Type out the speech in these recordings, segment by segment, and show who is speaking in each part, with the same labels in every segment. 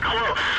Speaker 1: close.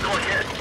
Speaker 1: Decoy hit.